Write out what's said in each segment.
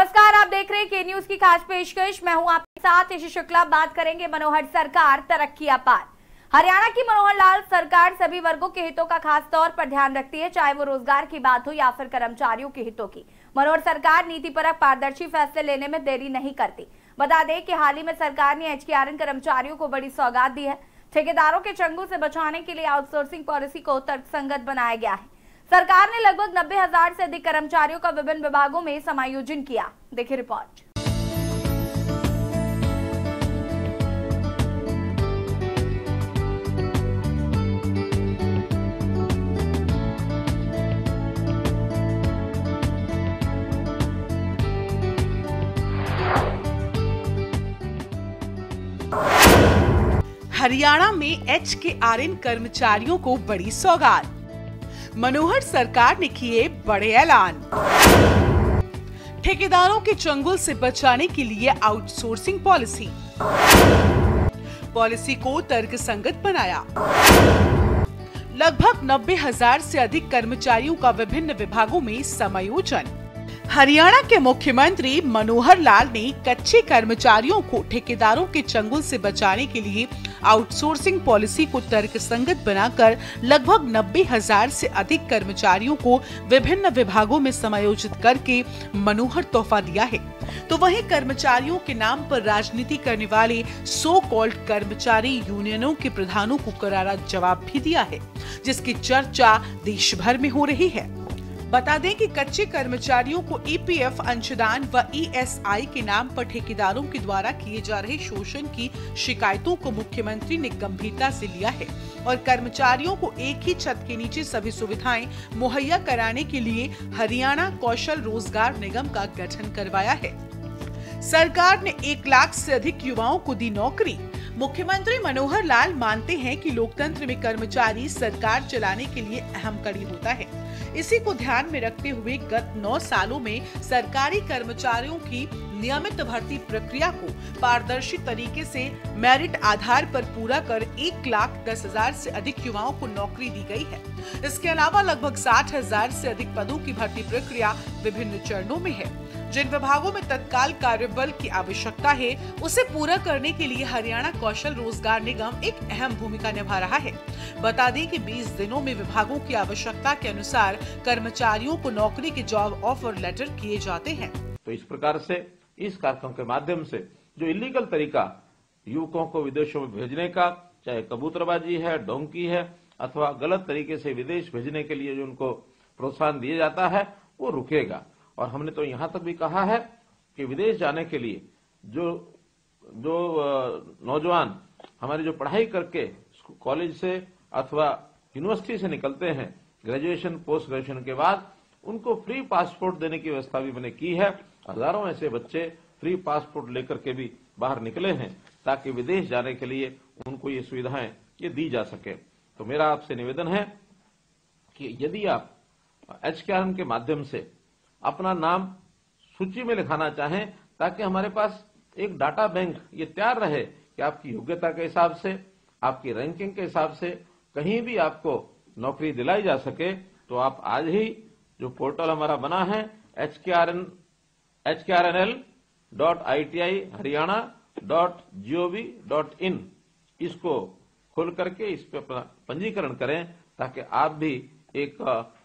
नमस्कार, आप देख रहे हैं के न्यूज़ की खास पेशकश। मैं हूँ आपके साथ यशी शुक्ला। बात करेंगे मनोहर सरकार, तरक्की अपार। हरियाणा की मनोहर लाल सरकार सभी वर्गों के हितों का खास तौर पर ध्यान रखती है, चाहे वो रोज़गार की बात हो या फिर कर्मचारियों के हितों की। मनोहर सरकार नीति परक पारदर्शी फैसले लेने में देरी नहीं करती। बता दें कि हाल ही में सरकार ने एच कर्मचारियों को बड़ी सौगात दी है। ठेकेदारों के चंगू से बचाने के लिए आउटसोर्सिंग पॉलिसी को तर्कसंगत बनाया गया है। सरकार ने लगभग नब्बे हज़ार से अधिक कर्मचारियों का विभिन्न विभागों में समायोजन किया। देखिए रिपोर्ट। हरियाणा में एच के आर कर्मचारियों को बड़ी सौगात। मनोहर सरकार ने किए बड़े ऐलान। ठेकेदारों के चंगुल से बचाने के लिए आउटसोर्सिंग पॉलिसी। पॉलिसी को तर्क संगत बनाया। लगभग नब्बे हज़ार से अधिक कर्मचारियों का विभिन्न विभागों में समायोजन। हरियाणा के मुख्यमंत्री मनोहर लाल ने कच्चे कर्मचारियों को ठेकेदारों के चंगुल से बचाने के लिए आउटसोर्सिंग पॉलिसी को तर्कसंगत बनाकर लगभग नब्बे हज़ार से अधिक कर्मचारियों को विभिन्न विभागों में समायोजित करके मनोहर तोहफा दिया है। तो वहीं कर्मचारियों के नाम पर राजनीति करने वाले सो कॉल्ड कर्मचारी यूनियनों के प्रधानों को करारा जवाब भी दिया है, जिसकी चर्चा देश भर में हो रही है। बता दें कि कच्चे कर्मचारियों को ईपीएफ अंशदान व ईएसआई के नाम पर ठेकेदारों के द्वारा किए जा रहे शोषण की शिकायतों को मुख्यमंत्री ने गंभीरता से लिया है और कर्मचारियों को एक ही छत के नीचे सभी सुविधाएँ मुहैया कराने के लिए हरियाणा कौशल रोज़गार निगम का गठन करवाया है। सरकार ने एक लाख से अधिक युवाओं को दी नौकरी। मुख्यमंत्री मनोहर लाल मानते हैं कि लोकतंत्र में कर्मचारी सरकार चलाने के लिए अहम कड़ी होता है। इसी को ध्यान में रखते हुए गत नौ सालों में सरकारी कर्मचारियों की नियमित भर्ती प्रक्रिया को पारदर्शी तरीके से मेरिट आधार पर पूरा कर एक लाख दस हज़ार से अधिक युवाओं को नौकरी दी गई है। इसके अलावा लगभग साठ हज़ार से अधिक पदों की भर्ती प्रक्रिया विभिन्न चरणों में है। जिन विभागों में तत्काल कार्यबल की आवश्यकता है, उसे पूरा करने के लिए हरियाणा कौशल रोज़गार निगम एक अहम भूमिका निभा रहा है। बता दें कि 20 दिनों में विभागों की आवश्यकता के अनुसार कर्मचारियों को नौकरी के जॉब ऑफ़र लेटर किए जाते हैं। तो इस प्रकार से इस कार्यक्रम के माध्यम से जो इलीगल तरीका युवकों को विदेशों में भेजने का, चाहे कबूतरबाजी है, डोंकी है, अथवा गलत तरीके से विदेश भेजने के लिए जो उनको प्रोत्साहन दिया जाता है, वो रुकेगा। और हमने तो यहाँ तक भी कहा है कि विदेश जाने के लिए जो जो नौजवान हमारी जो पढ़ाई करके कॉलेज से अथवा यूनिवर्सिटी से निकलते हैं, ग्रेजुएशन, पोस्ट ग्रेजुएशन के बाद, उनको फ्री पासपोर्ट देने की व्यवस्था भी मैंने की है। हज़ारों ऐसे बच्चे फ्री पासपोर्ट लेकर के भी बाहर निकले हैं, ताकि विदेश जाने के लिए उनको ये सुविधाएँ ये दी जा सके। तो मेरा आपसे निवेदन है कि यदि आप एच के माध्यम से अपना नाम सूची में लिखाना चाहें, ताकि हमारे पास एक डाटा बैंक ये तैयार रहे कि आपकी योग्यता के हिसाब से, आपकी रैंकिंग के हिसाब से कहीं भी आपको नौकरी दिलाई जा सके तो आप आज ही जो पोर्टल हमारा बना है H K R N H K R N L dot I T I Haryana dot GOV dot in इसको खोल करके इस पे अपना पंजीकरण करें ताकि आप भी एक,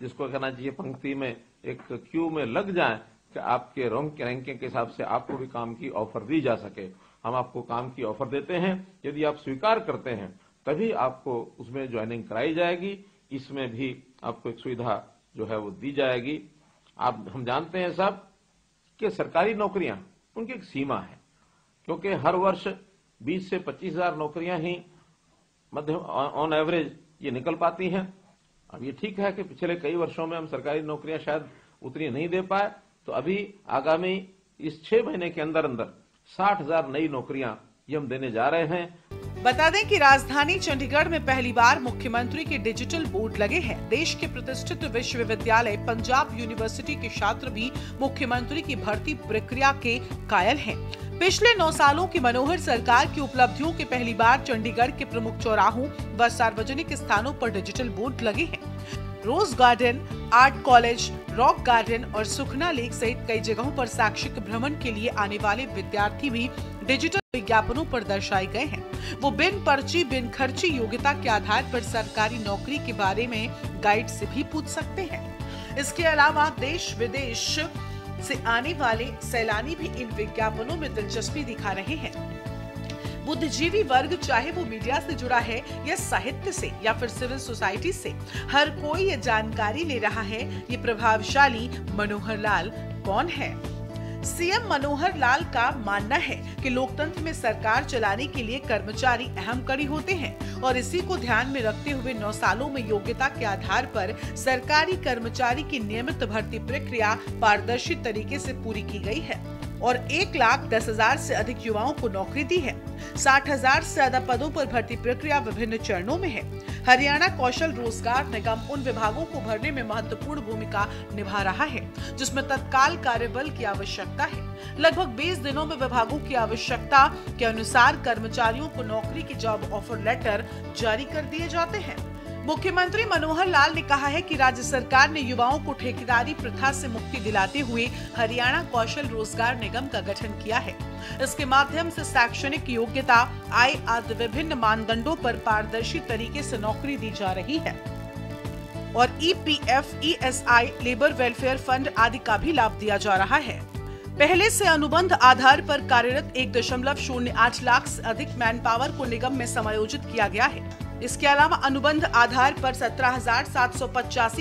जिसको कहना चाहिए पंक्ति में, एक क्यू में लग जाए कि आपके रैंक रैंकिंग के हिसाब से आपको भी काम की ऑफ़र दी जा सके। हम आपको काम की ऑफ़र देते हैं। यदि आप स्वीकार करते हैं, तभी आपको उसमें ज्वाइनिंग कराई जाएगी। इसमें भी आपको एक सुविधा जो है वो दी जाएगी। आप, हम जानते हैं सब कि सरकारी नौकरियाँ, उनकी एक सीमा है। क्योंकि हर वर्ष 20 से पच्चीस हज़ार नौकरियाँ ही मध्य ऑन एवरेज ये निकल पाती हैं। अब ये ठीक है कि पिछले कई वर्षों में हम सरकारी नौकरियाँ शायद उतनी नहीं दे पाए तो अभी आगामी इस छह महीने के अंदर अंदर साठ हज़ार नई नौकरियाँ ये हम देने जा रहे हैं। बता दें कि राजधानी चंडीगढ़ में पहली बार मुख्यमंत्री के डिजिटल बोर्ड लगे हैं देश के प्रतिष्ठित विश्वविद्यालय पंजाब यूनिवर्सिटी के छात्र भी मुख्यमंत्री की भर्ती प्रक्रिया के कायल हैं। पिछले नौ सालों की मनोहर सरकार की उपलब्धियों के पहली बार चंडीगढ़ के प्रमुख चौराहों व सार्वजनिक स्थानों पर डिजिटल बोर्ड लगे हैं rose garden, art college, rock garden और सुखना लेक सहित कई जगहों पर शैक्षिक भ्रमण के लिए आने वाले विद्यार्थी भी डिजिटल विज्ञापनों पर दर्शाए गए हैं। वो बिन पर्ची, बिन खर्ची योग्यता के आधार पर सरकारी नौकरी के बारे में गाइड से भी पूछ सकते हैं। इसके अलावा देश विदेश से आने वाले सैलानी भी इन विज्ञापनों में दिलचस्पी दिखा रहे हैं। बुद्धिजीवी वर्ग, चाहे वो मीडिया से जुड़ा है या साहित्य से या फिर सिविल सोसाइटी से, हर कोई ये जानकारी ले रहा है, ये प्रभावशाली मनोहर लाल कौन है? सीएम मनोहर लाल का मानना है कि लोकतंत्र में सरकार चलाने के लिए कर्मचारी अहम कड़ी होते हैं और इसी को ध्यान में रखते हुए नौ सालों में योग्यता के आधार पर सरकारी कर्मचारी की नियमित भर्ती प्रक्रिया पारदर्शी तरीके से पूरी की गई है और एक लाख दस हज़ार ऐसी अधिक युवाओं को नौकरी दी है। साठ हज़ार से ज़्यादा पदों पर भर्ती प्रक्रिया विभिन्न चरणों में है। हरियाणा कौशल रोज़गार निगम उन विभागों को भरने में महत्वपूर्ण भूमिका निभा रहा है, जिसमें तत्काल कार्यबल की आवश्यकता है। लगभग 20 दिनों में विभागों की आवश्यकता के अनुसार कर्मचारियों को नौकरी की जॉब ऑफ़र लेटर जारी कर दिए जाते हैं। मुख्यमंत्री मनोहर लाल ने कहा है कि राज्य सरकार ने युवाओं को ठेकेदारी प्रथा से मुक्ति दिलाते हुए हरियाणा कौशल रोज़गार निगम का गठन किया है। इसके माध्यम से शैक्षणिक योग्यता आय आदि विभिन्न मानदंडों पर पारदर्शी तरीके से नौकरी दी जा रही है। और EPF, ESI, labour welfare fund आदि का भी लाभ दिया जा रहा है। पहले से अनुबंध आधार पर कार्यरत एक दशमलव शून्य आठ लाख से अधिक मैन पावर को निगम में समायोजित किया गया है। इसके अलावा अनुबंध आधार पर सत्रह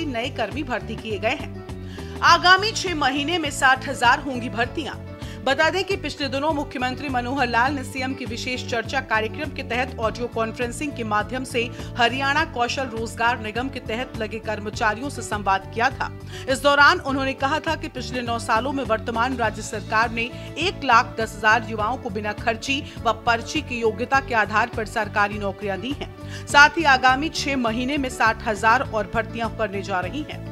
नए कर्मी भर्ती किए गए हैं। आगामी छह महीने में साठ हज़ार होंगी भर्तियाँ। बता दें कि पिछले दिनों मुख्यमंत्री मनोहर लाल ने सीएम की विशेष चर्चा कार्यक्रम के तहत ऑडियो कॉन्फ्रेंसिंग के माध्यम से हरियाणा कौशल रोज़गार निगम के तहत लगे कर्मचारियों से संवाद किया था। इस दौरान उन्होंने कहा था कि पिछले नौ सालों में वर्तमान राज्य सरकार ने एक लाख दस हज़ार युवाओं को बिना खर्ची व पर्ची की योग्यता के आधार पर सरकारी नौकरियाँ दी हैं। साथ ही आगामी छह महीने में साठ हज़ार और भर्तियाँ करने जा रही हैं।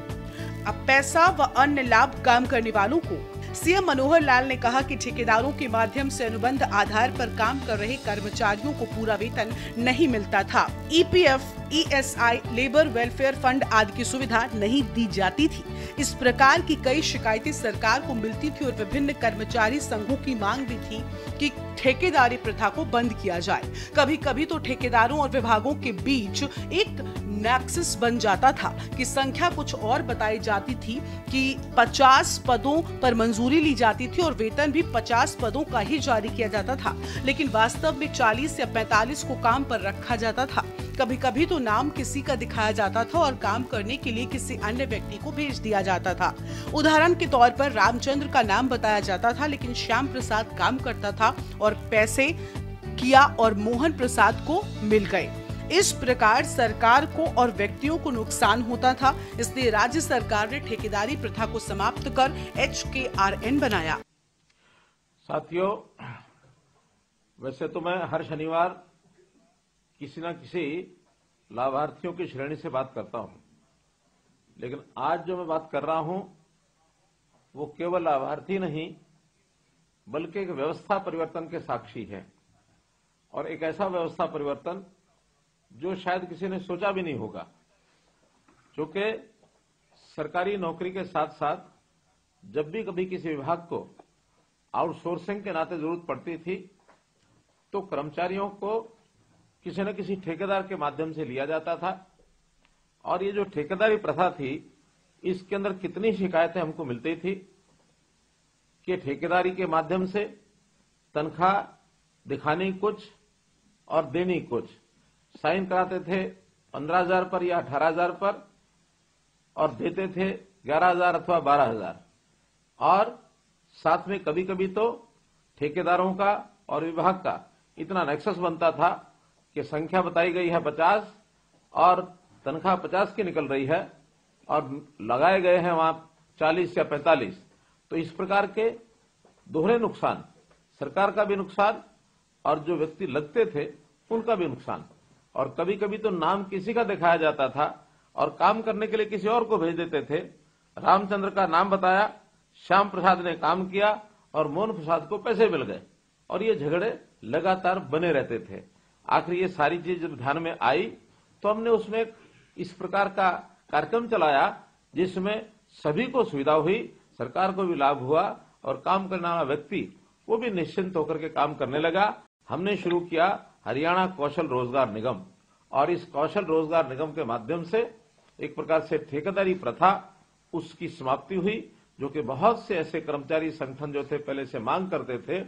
अब पैसा व अन्य लाभ काम करने वालों को सीएम मनोहर लाल ने कहा कि ठेकेदारों के माध्यम से अनुबंध आधार पर काम कर रहे कर्मचारियों को पूरा वेतन नहीं मिलता था। EPF, ESI, labour welfare fund आदि की सुविधा नहीं दी जाती थी। इस प्रकार की कई शिकायतें सरकार को मिलती थी और विभिन्न कर्मचारी संघों की मांग भी थी कि ठेकेदारी प्रथा को बंद किया जाए। कभी कभी तो ठेकेदारों और विभागों के बीच एक नेक्सस बन जाता था कि संख्या कुछ और बताई जाती थी कि 50 पदों पर मंजूरी ली जाती थी और वेतन भी 50 पदों का ही जारी किया जाता था। लेकिन वास्तव में 40 या 45 को काम पर रखा जाता था। कभी कभी तो नाम किसी का दिखाया जाता था और काम करने के लिए किसी अन्य व्यक्ति को भेज दिया जाता था। उदाहरण के तौर पर रामचंद्र का नाम बताया जाता था, लेकिन श्याम प्रसाद काम करता था और पैसे किया और मोहन प्रसाद को मिल गए। इस प्रकार सरकार को और व्यक्तियों को नुकसान होता था, इसलिए राज्य सरकार ने ठेकेदारी प्रथा को समाप्त कर एच के आर एन बनाया। साथियों, वैसे तो मैं हर शनिवार किसी न किसी लाभार्थियों की श्रेणी से बात करता हूँ, लेकिन आज जो मैं बात कर रहा हूँ, वो केवल लाभार्थी नहीं, बल्कि एक व्यवस्था परिवर्तन के साक्षी है। और एक ऐसा व्यवस्था परिवर्तन जो शायद किसी ने सोचा भी नहीं होगा। क्योंकि सरकारी नौकरी के साथ साथ जब भी कभी किसी विभाग को आउटसोर्सिंग के नाते ज़रूरत पड़ती थी तो कर्मचारियों को किसी न किसी ठेकेदार के माध्यम से लिया जाता था। और ये जो ठेकेदारी प्रथा थी, इसके अंदर कितनी शिकायतें हमको मिलती थी कि ठेकेदारी के माध्यम से तनख्वाह दिखानी कुछ और देनी कुछ। साइन कराते थे पंद्रह हज़ार पर या अठारह हज़ार पर, और देते थे ग्यारह हज़ार अथवा बारह हज़ार। और साथ में कभी कभी तो ठेकेदारों का और विभाग का इतना नेक्सस बनता था कि संख्या बताई गई है पचास, और तनख्वाह पचास की निकल रही है, और लगाए गए हैं वहाँ चालीस या पैंतालीस। तो इस प्रकार के दोहरे नुकसान, सरकार का भी नुकसान, और जो व्यक्ति लगते थे, उनका भी नुकसान। और कभी कभी तो नाम किसी का दिखाया जाता था और काम करने के लिए किसी और को भेज देते थे। रामचंद्र का नाम बताया, श्याम प्रसाद ने काम किया और मोहन प्रसाद को पैसे मिल गए और ये झगड़े लगातार बने रहते थे। आखिर ये सारी चीज़ जब ध्यान में आई तो हमने उसमें इस प्रकार का कार्यक्रम चलाया जिसमें सभी को सुविधा हुई, सरकार को भी लाभ हुआ और काम करने वाला व्यक्ति वो भी निश्चिंत होकर के काम करने लगा। हमने शुरू किया हरियाणा कौशल रोज़गार निगम और इस कौशल रोज़गार निगम के माध्यम से एक प्रकार से ठेकेदारी प्रथा उसकी समाप्ति हुई जो कि बहुत से ऐसे कर्मचारी संगठन जो थे पहले से मांग करते थे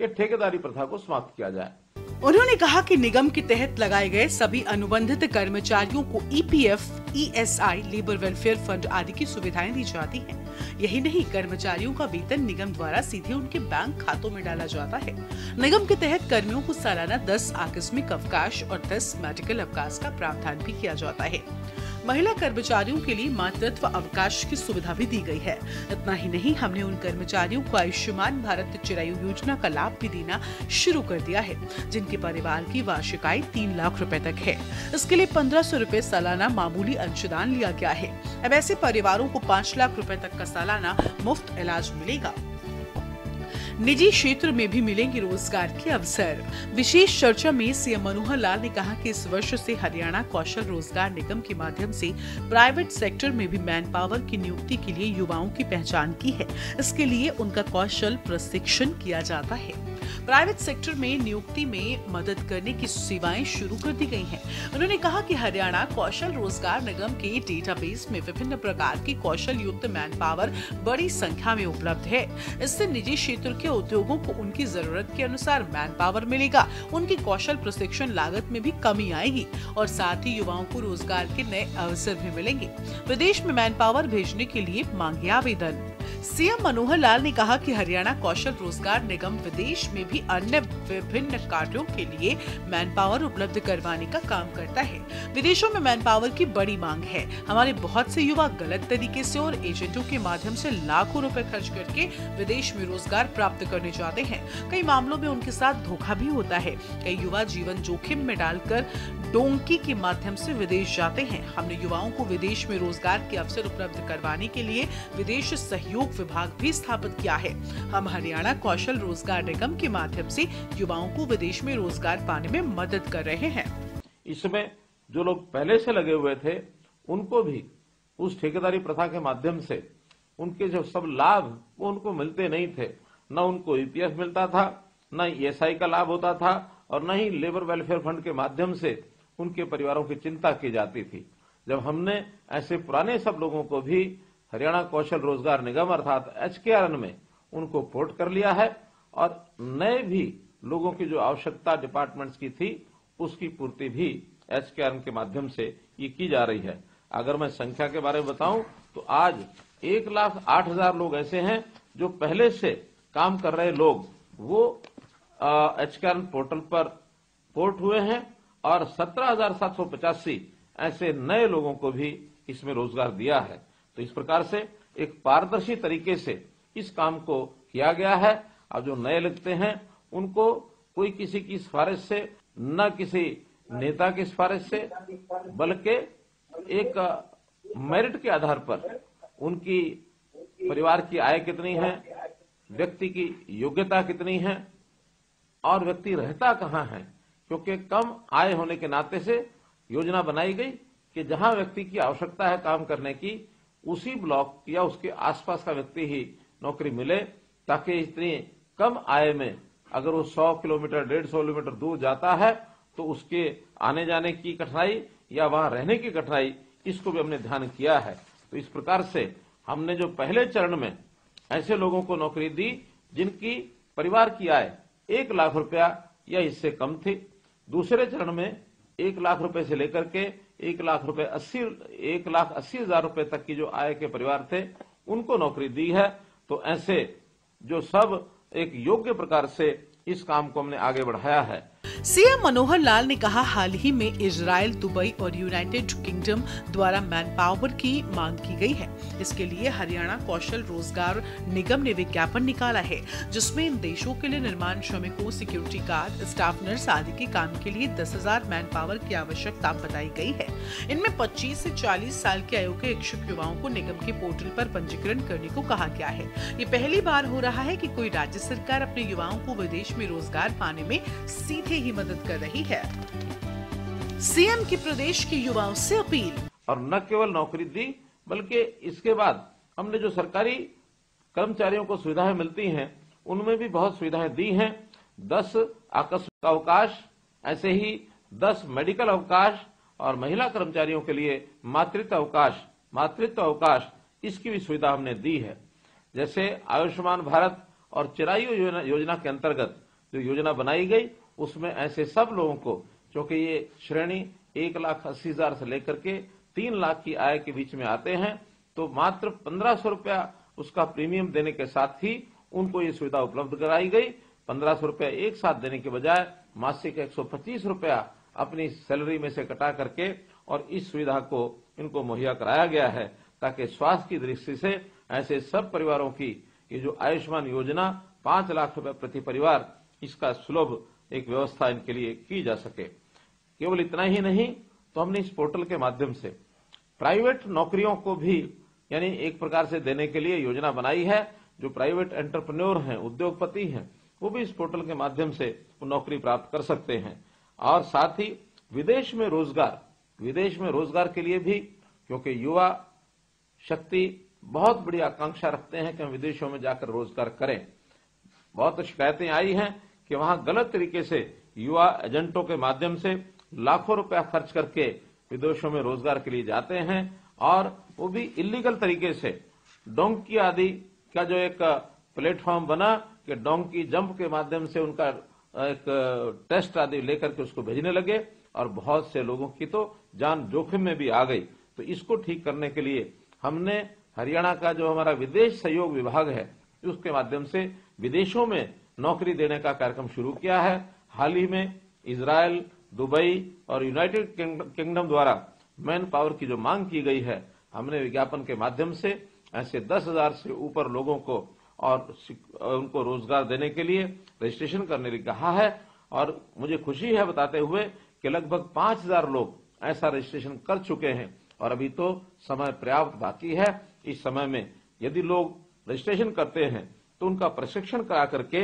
कि ठेकेदारी प्रथा को समाप्त किया जाए उन्होंने कहा कि निगम के तहत लगाए गए सभी अनुबंधित कर्मचारियों को EPF, ESI, labour welfare fund आदि की सुविधाएँ दी जाती हैं। यही नहीं, कर्मचारियों का वेतन निगम द्वारा सीधे उनके बैंक खातों में डाला जाता है। निगम के तहत कर्मियों को सालाना 10 आकस्मिक अवकाश और 10 मेडिकल अवकाश का प्रावधान भी किया जाता है। महिला कर्मचारियों के लिए मातृत्व अवकाश की सुविधा भी दी गई है। इतना ही नहीं, हमने उन कर्मचारियों को आयुष्मान भारत चिरायु योजना का लाभ भी देना शुरू कर दिया है, जिनके परिवार की वार्षिक आय तीन लाख रुपए तक है। इसके लिए पंद्रह सौ रूपए सालाना मामूली अंशदान लिया गया है। अब ऐसे परिवारों को पाँच लाख रूपए तक का सालाना मुफ़्त इलाज मिलेगा। निजी क्षेत्र में भी मिलेंगे रोज़गार के अवसर। विशेष चर्चा में सीएम मनोहर लाल ने कहा कि इस वर्ष से हरियाणा कौशल रोज़गार निगम के माध्यम से प्राइवेट सेक्टर में भी मैन पावर की नियुक्ति के लिए युवाओं की पहचान की है। इसके लिए उनका कौशल प्रशिक्षण किया जाता है। प्राइवेट सेक्टर में नियुक्ति में मदद करने की सेवाएँ शुरू कर दी गई हैं। उन्होंने कहा कि हरियाणा कौशल रोज़गार निगम के डेटाबेस में विभिन्न प्रकार की कौशल युक्त मैन पावर बड़ी संख्या में उपलब्ध है। इससे निजी क्षेत्र के उद्योगों को उनकी ज़रूरत के अनुसार मैन पावर मिलेगा। उनकी कौशल प्रशिक्षण लागत में भी कमी आएगी और साथ ही युवाओं को रोज़गार के नए अवसर भी मिलेंगे। विदेश में मैन पावर भेजने के लिए मांगे आवेदन। सीएम मनोहर लाल ने कहा कि हरियाणा कौशल रोज़गार निगम विदेश में भी अन्य विभिन्न कार्यों के लिए मैन पावर उपलब्ध करवाने का काम करता है। विदेशों में मैन पावर की बड़ी मांग है। हमारे बहुत से युवा गलत तरीके से और एजेंटों के माध्यम से लाखों रुपए खर्च करके विदेश में रोज़गार प्राप्त करने जाते हैं। कई मामलों में उनके साथ धोखा भी होता है। कई युवा जीवन जोखिम में डालकर डोंकी के माध्यम से विदेश जाते हैं। हमने युवाओं को विदेश में रोज़गार के अवसर उपलब्ध करवाने के लिए विदेश सहयोग विभाग भी स्थापित किया है। हम हरियाणा कौशल रोज़गार निगम के माध्यम से युवाओं को विदेश में रोज़गार पाने में मदद कर रहे हैं। इसमें जो लोग पहले से लगे हुए थे, उनको भी उस ठेकेदारी प्रथा के माध्यम से उनके जो सब लाभ, वो उनको मिलते नहीं थे। न उनको ईपीएफ मिलता था, न ईएसआई का लाभ होता था और न ही लेबर वेलफेयर फंड के माध्यम से उनके परिवारों की चिंता की जाती थी। जब हमने ऐसे पुराने सब लोगों को भी हरियाणा कौशल रोज़गार निगम अर्थात एच में उनको पोर्ट कर लिया है और नए भी लोगों की जो आवश्यकता डिपार्टमेंट्स की थी, उसकी पूर्ति भी एच के माध्यम से ये की जा रही है। अगर मैं संख्या के बारे में बताऊँ तो आज एक लाख आठ हज़ार लोग ऐसे हैं जो पहले से काम कर रहे लोग। वो एच पोर्टल पर पोर्ट हुए हैं। और सत्रह हज़ार सात सौ पचासी ऐसे नए लोगों को भी इसमें रोज़गार दिया है। तो इस प्रकार से एक पारदर्शी तरीके से इस काम को किया गया है। अब जो नए लगते हैं, उनको कोई किसी की सिफारिश से, न किसी नेता की सिफारिश से, बल्कि एक मेरिट के आधार पर उनकी परिवार की आय कितनी है, व्यक्ति की योग्यता कितनी है, और व्यक्ति रहता कहाँ है क्योंकि कम आय होने के नाते से योजना बनाई गई कि जहाँ व्यक्ति की आवश्यकता है काम करने की, उसी ब्लॉक या उसके आसपास का व्यक्ति ही नौकरी मिले, ताकि इतनी कम आय में अगर वो 100 किलोमीटर, डेढ़ सौ किलोमीटर दूर जाता है तो उसके आने जाने की कठिनाई या वहाँ रहने की कठिनाई, इसको भी हमने ध्यान किया है। तो इस प्रकार से हमने जो पहले चरण में ऐसे लोगों को नौकरी दी, जिनकी परिवार की आय एक लाख रुपया या इससे कम थी दूसरे चरण में एक लाख रुपए से लेकर के एक लाख रुपए अस्सी, एक लाख अस्सी हज़ार रुपए तक की जो आय के परिवार थे, उनको नौकरी दी है। तो ऐसे जो सब एक योग्य प्रकार से इस काम को हमने आगे बढ़ाया है। सीएम मनोहर लाल ने कहा, हाल ही में इसराइल दुबई और यूनाइटेड किंगडम द्वारा मैन पावर की मांग की गई है। इसके लिए हरियाणा कौशल रोज़गार निगम ने विज्ञापन निकाला है, जिसमें इन देशों के लिए निर्माण श्रमिकों, सिक्योरिटी गार्ड, स्टाफ नर्स आदि के काम के लिए दस हज़ार मैन पावर की आवश्यकता बताई गई है। इनमें पच्चीस ऐसी चालीस साल की आयु के इच्छुक युवाओं को निगम के पोर्टल आरोप पंजीकरण करने को कहा गया है। ये पहली बार हो रहा है की कोई राज्य सरकार अपने युवाओं को विदेश में रोज़गार पाने में सीधे सीधे ही मदद कर रही है। सीएम की प्रदेश के युवाओं से अपील। और न केवल नौकरी दी बल्कि इसके बाद हमने जो सरकारी कर्मचारियों को सुविधाएँ मिलती हैं उनमें भी बहुत सुविधाएँ दी हैं। दस आकस्मिक अवकाश ऐसे ही दस मेडिकल अवकाश और महिला कर्मचारियों के लिए मातृत्व अवकाश मातृत्व अवकाश इसकी भी सुविधा हमने दी है। जैसे आयुष्मान भारत और चिरायु योजना, योजना के अंतर्गत जो योजना बनाई गई उसमें ऐसे सब लोगों को, क्योंकि ये श्रेणी एक लाख अस्सी हज़ार से लेकर के तीन लाख की आय के बीच में आते हैं तो मात्र पंद्रह सौ रुपया उसका प्रीमियम देने के साथ ही उनको ये सुविधा उपलब्ध कराई गई। पंद्रह सौ रुपया एक साथ देने के बजाय मासिक एक सौ पच्चीस रुपया अपनी सैलरी में से कटा करके और इस सुविधा को, इनको मुहैया कराया गया है, ताकि स्वास्थ्य की दृष्टि से ऐसे सब परिवारों की ये जो आयुष्मान योजना पाँच लाख रुपए प्रति परिवार, इसका सुलभ एक व्यवस्था इनके लिए की जा सके। केवल इतना ही नहीं तो हमने इस पोर्टल के माध्यम से प्राइवेट नौकरियों को भी, यानी एक प्रकार से देने के लिए योजना बनाई है, जो प्राइवेट एंटरप्रेन्योर हैं, उद्योगपति हैं, वो भी इस पोर्टल के माध्यम से नौकरी प्राप्त कर सकते हैं। और साथ ही विदेश में रोज़गार, विदेश में रोज़गार के लिए भी, क्योंकि युवा शक्ति बहुत बड़ी आकांक्षा रखते हैं कि हम विदेशों में जाकर रोज़गार करें। बहुत शिकायतें आई हैं कि वहाँ गलत तरीके से युवा एजेंटों के माध्यम से लाखों रुपया खर्च करके विदेशों में रोज़गार के लिए जाते हैं और वो भी इलीगल तरीके से। डोंकी आदि का जो एक प्लेटफॉर्म बना कि डोंकी जंप के माध्यम से उनका एक टेस्ट आदि लेकर के उसको भेजने लगे और बहुत से लोगों की तो जान जोखिम में भी आ गई। तो इसको ठीक करने के लिए हमने हरियाणा का जो हमारा विदेश सहयोग विभाग है, उसके माध्यम से विदेशों में नौकरी देने का कार्यक्रम शुरू किया है। हाल ही में इसराइल दुबई और यूनाइटेड किंगडम द्वारा मैन पावर की जो मांग की गई है, हमने विज्ञापन के माध्यम से ऐसे दस हज़ार से ऊपर लोगों को और उनको रोज़गार देने के लिए रजिस्ट्रेशन करने के लिए कहा है। और मुझे खुशी है बताते हुए कि लगभग पाँच हज़ार लोग ऐसा रजिस्ट्रेशन कर चुके हैं। और अभी तो समय पर्याप्त बाकी है। इस समय में यदि लोग रजिस्ट्रेशन करते हैं तो उनका प्रशिक्षण करा करके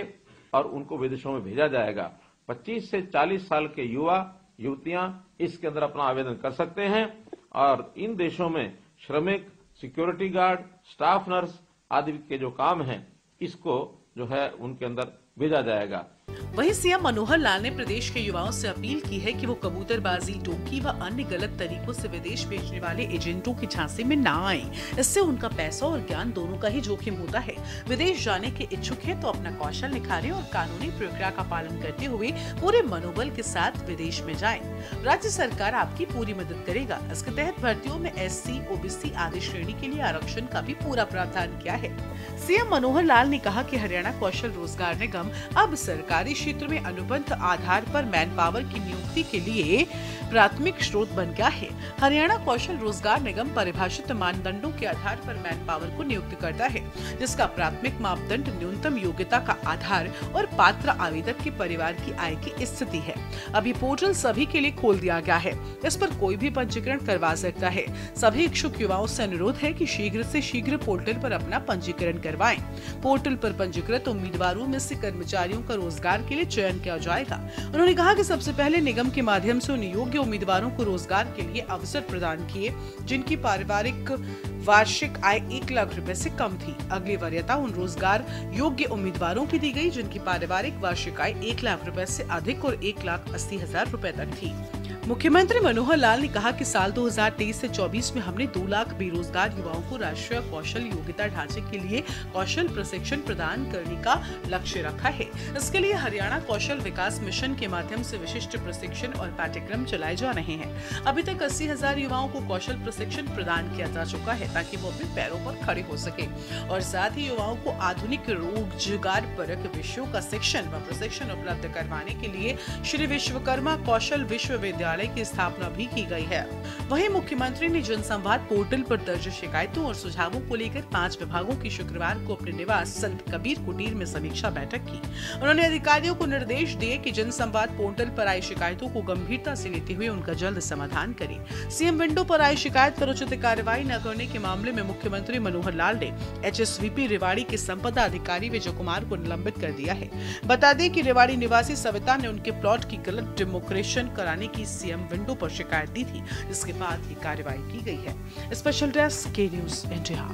और उनको विदेशों में भेजा जाएगा। 25 से 40 साल के युवा, युवतियाँ इसके अंदर अपना आवेदन कर सकते हैं और इन देशों में श्रमिक, सिक्योरिटी गार्ड, स्टाफ नर्स आदि के जो काम है, इसको जो है उनके अंदर भेजा जाएगा। वहीं सीएम मनोहर लाल ने प्रदेश के युवाओं से अपील की है कि वो कबूतरबाजी, टोकी व अन्य गलत तरीकों से विदेश भेजने वाले एजेंटों की झांसे में ना आए। इससे उनका पैसा और ज्ञान दोनों का ही जोखिम होता है। विदेश जाने के इच्छुक है तो अपना कौशल निखारे और कानूनी प्रक्रिया का पालन करते हुए पूरे मनोबल के साथ विदेश में जाए। राज्य सरकार आपकी पूरी मदद करेगा। इसके तहत भर्तियों में एस सी ओबीसी आदि श्रेणी के लिए आरक्षण का भी पूरा प्रावधान किया है। सीएम मनोहर लाल ने कहा की हरियाणा कौशल रोज़गार निगम अब सरकारी क्षेत्र में अनुबंध आधार पर मैन पावर की नियुक्ति के लिए प्राथमिक स्रोत बन गया है। हरियाणा कौशल रोज़गार निगम परिभाषित मानदंडों के आधार पर मैन पावर को नियुक्त करता है, जिसका प्राथमिक मापदंड न्यूनतम योग्यता का आधार और पात्र आवेदक के परिवार की आय की स्थिति है। अभी पोर्टल सभी के लिए खोल दिया गया है। इस पर कोई भी पंजीकरण करवा सकता है। सभी इच्छुक युवाओं से अनुरोध है कि शीघ्र से शीघ्र पोर्टल पर अपना पंजीकरण करवाएँ। पोर्टल पर पंजीकृत उम्मीदवारों में से कर्मचारियों का रोज़गार के लिए चयन किया जाएगा। उन्होंने कहा कि सबसे पहले निगम के माध्यम से उन योग्य उम्मीदवारों को रोज़गार के लिए अवसर प्रदान किए, जिनकी पारिवारिक वार्षिक आय एक लाख रुपए से कम थी। अगली वरीयता उन रोज़गार योग्य उम्मीदवारों की दी गई जिनकी पारिवारिक वार्षिक आय एक लाख रूपए ऐसी अधिक और एक लाख अस्सी हज़ार रूपए तक थी। मुख्यमंत्री मनोहर लाल ने कहा कि साल 2023 से 24 में हमने दो लाख बेरोजगार युवाओं को राष्ट्रीय कौशल योग्यता ढांचे के लिए कौशल प्रशिक्षण प्रदान करने का लक्ष्य रखा है। इसके लिए हरियाणा कौशल विकास मिशन के माध्यम से विशिष्ट प्रशिक्षण और पाठ्यक्रम चलाए जा रहे हैं। अभी तक अस्सी हज़ार युवाओं को कौशल प्रशिक्षण प्रदान किया जा चुका है ताकि वो अपने पैरों पर खड़े हो सके और साथ ही युवाओं को आधुनिक रोज़गार परक विषयों का शिक्षण व प्रशिक्षण उपलब्ध करवाने के लिए श्री विश्वकर्मा कौशल विश्वविद्यालय न्यायालय की स्थापना भी की गई है। वहीं मुख्यमंत्री ने जनसंवाद पोर्टल पर दर्ज शिकायतों और सुझावों को लेकर पाँच विभागों की शुक्रवार को अपने निवास संत कबीर कुटीर में समीक्षा बैठक की। उन्होंने अधिकारियों को निर्देश दिए कि जन संवाद पोर्टल पर आई शिकायतों को गंभीरता से लेते हुए उनका जल्द समाधान करें। सीएम विंडो पर आई शिकायत पर उचित कार्रवाई न करने के मामले में मुख्यमंत्री मनोहर लाल ने एच रेवाड़ी के संपदा अधिकारी विजय कुमार को निलंबित कर दिया है। बता दें कि रेवाड़ी निवासी सविता ने उनके प्लॉट की गलत डेमोक्रेशन कराने की सीएम विंडो पर शिकायत दी थी, जिसके बाद ये कार्रवाई की गई है। स्पेशल डेस्क के न्यूज़ इंडिया